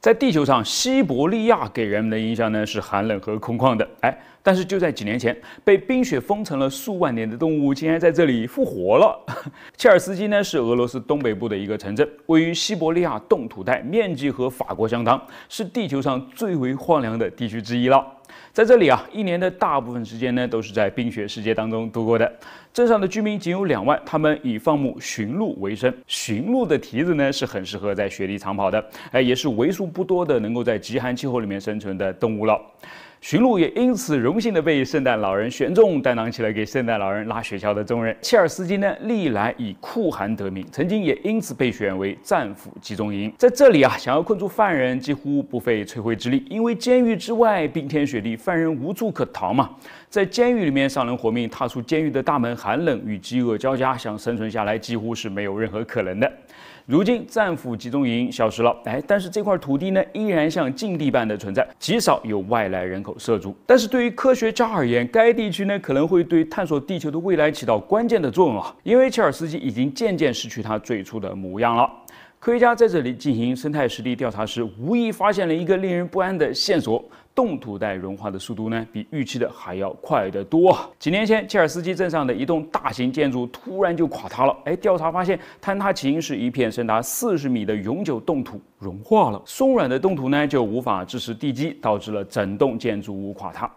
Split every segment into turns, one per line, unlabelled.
在地球上，西伯利亚给人们的印象呢是寒冷和空旷的。哎，但是就在几年前，被冰雪封存了数万年的动物竟然在这里复活了。切尔斯基呢是俄罗斯东北部的一个城镇，位于西伯利亚冻土带，面积和法国相当，是地球上最为荒凉的地区之一了。在这里啊，一年的大部分时间呢，都是在冰雪世界当中度过的。镇上的居民仅有两万，他们以放牧驯鹿为生。驯鹿的蹄子呢，是很适合在雪地长跑的，哎，也是为数不多的能够在极寒气候里面生存的动物了。驯鹿也因此荣幸的被圣诞老人选中，担当起了给圣诞老人拉雪橇的重任。切尔斯基呢，历来以酷寒得名，曾经也因此被选为战俘集中营。在这里啊，想要困住犯人几乎不费吹灰之力，因为监狱之外冰天雪地，犯人无处可逃嘛。在监狱里面丧人活命，踏出监狱的大门，寒冷与饥饿交加，想生存下来几乎是没有任何可能的。如今战俘集中营消失了，哎，但是这块土地呢，依然像禁地般的存在，极少有外来人口涉足。但是对于科学家而言，该地区呢，可能会对探索地球的未来起到关键的作用啊，因为切尔斯基已经渐渐失去他最初的模样了。科学家在这里进行生态实地调查时，无意发现了一个令人不安的线索。冻土带融化的速度呢，比预期的还要快得多。几年前，切尔斯基镇上的一栋大型建筑突然就垮塌了。哎，调查发现，坍塌起因是一片深达四十米的永久冻土融化了。松软的冻土呢，就无法支持地基，导致了整栋建筑物垮塌。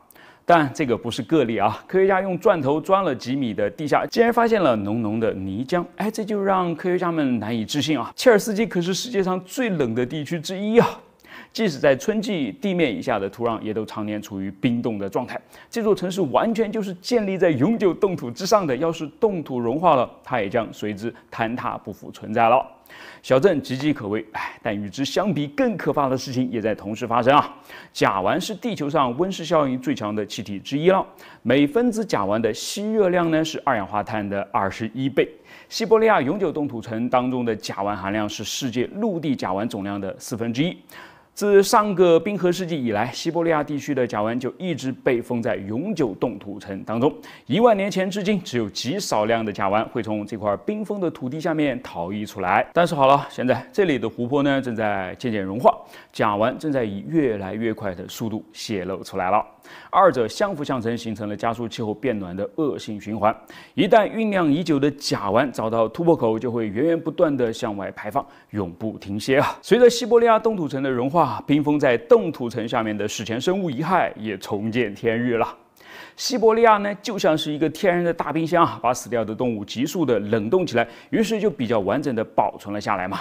但这个不是个例啊！科学家用钻头钻了几米的地下，竟然发现了浓浓的泥浆。哎，这就让科学家们难以置信啊！切尔斯基可是世界上最冷的地区之一啊！即使在春季，地面以下的土壤也都常年处于冰冻的状态。这座城市完全就是建立在永久冻土之上的。要是冻土融化了，它也将随之坍塌，不复存在了。小镇岌岌可危，唉，但与之相比，更可怕的事情也在同时发生啊！甲烷是地球上温室效应最强的气体之一了，每分子甲烷的吸热量呢是二氧化碳的二十一倍。西伯利亚永久冻土层当中的甲烷含量是世界陆地甲烷总量的四分之一。自上个冰河世纪以来，西伯利亚地区的甲烷就一直被封在永久冻土层当中。一万年前至今，只有极少量的甲烷会从这块冰封的土地下面逃逸出来。但是好了，现在这里的湖泊呢，正在渐渐融化，甲烷正在以越来越快的速度泄露出来了。二者相辅相成，形成了加速气候变暖的恶性循环。一旦酝酿已久的甲烷找到突破口，就会源源不断地向外排放，永不停歇啊！随着西伯利亚冻土层的融化，啊冰封在冻土层下面的史前生物遗骸也重见天日了。西伯利亚呢，就像是一个天然的大冰箱啊，把死掉的动物急速的冷冻起来，于是就比较完整的保存了下来嘛。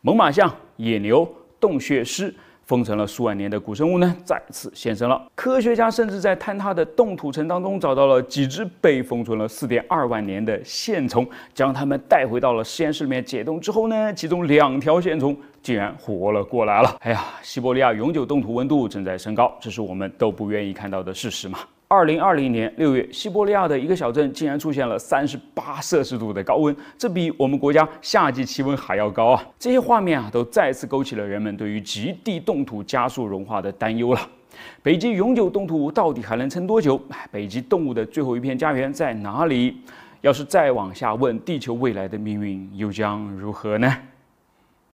猛犸象、野牛、洞穴狮。封存了数万年的古生物呢，再次现身了。科学家甚至在坍塌的冻土层当中找到了几只被封存了四点二万年的线虫，将它们带回到了实验室里面解冻之后呢，其中两条线虫竟然活了过来了。哎呀，西伯利亚永久冻土温度正在升高，这是我们都不愿意看到的事实嘛。二零二零年六月，西伯利亚的一个小镇竟然出现了三十八摄氏度的高温，这比我们国家夏季气温还要高啊！这些画面啊，都再次勾起了人们对于极地冻土加速融化的担忧了。北极永久冻土到底还能撑多久？北极动物的最后一片家园在哪里？要是再往下问，地球未来的命运又将如何呢？